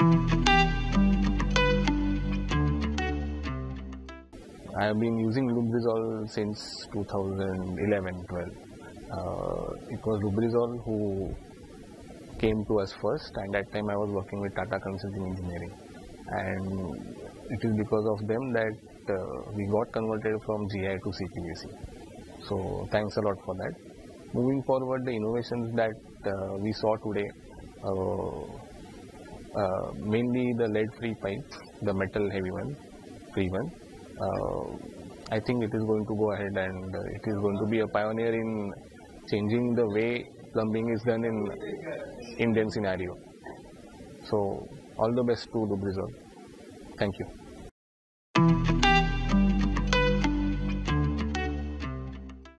I have been using Lubrizol since 2011-12. Uh, it was Lubrizol who came to us first and at that time I was working with Tata Consulting Engineering and it is because of them that uh, we got converted from GI to CPVC. So thanks a lot for that. Moving forward, the innovations that uh, we saw today, uh, mainly the lead-free pipe, the metal heavy one, free one. Uh, I think it is going to go ahead and uh, it is going to be a pioneer in changing the way plumbing is done in Indian scenario. So all the best to Lubrizol. Thank you.